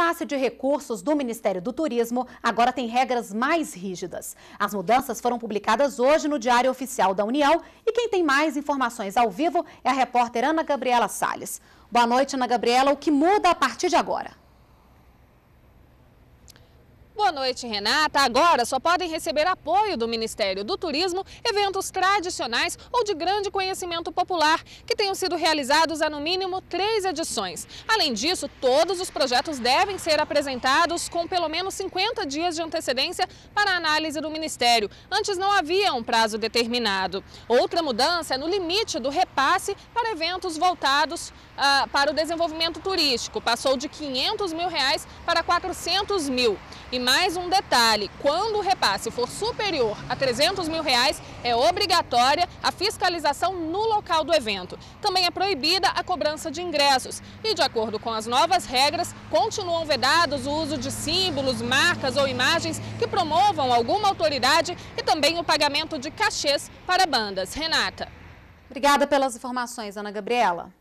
repasse de recursos do Ministério do Turismo agora tem regras mais rígidas. As mudanças foram publicadas hoje no Diário Oficial da União e quem tem mais informações ao vivo é a repórter Ana Gabriela Salles. Boa noite, Ana Gabriela. O que muda a partir de agora? Boa noite, Renata. Agora só podem receber apoio do Ministério do Turismo eventos tradicionais ou de grande conhecimento popular, que tenham sido realizados há no mínimo três edições. Além disso, todos os projetos devem ser apresentados com pelo menos 50 dias de antecedência para análise do Ministério. Antes não havia um prazo determinado. Outra mudança é no limite do repasse para eventos voltados uh, para o desenvolvimento turístico. Passou de 500 mil reais para 400 mil. E mais um detalhe, quando o repasse for superior a 300 mil reais, é obrigatória a fiscalização no local do evento. Também é proibida a cobrança de ingressos. E de acordo com as novas regras, continuam vedados o uso de símbolos, marcas ou imagens que promovam alguma autoridade e também o pagamento de cachês para bandas. Renata. Obrigada pelas informações, Ana Gabriela.